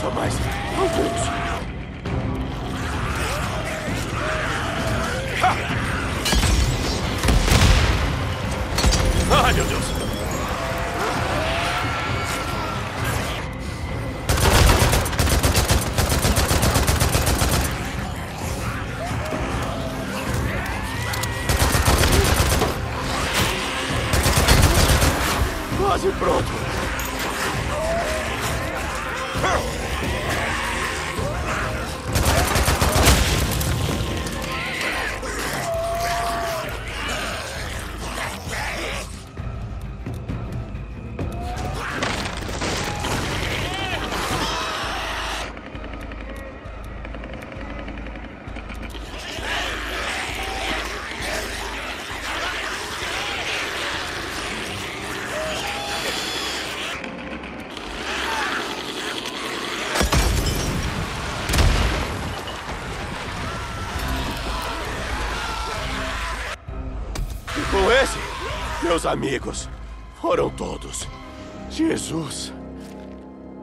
só mais alguns. Ah! Ai, meu Deus! Quase pronto. Com esse, meus amigos foram todos. Jesus.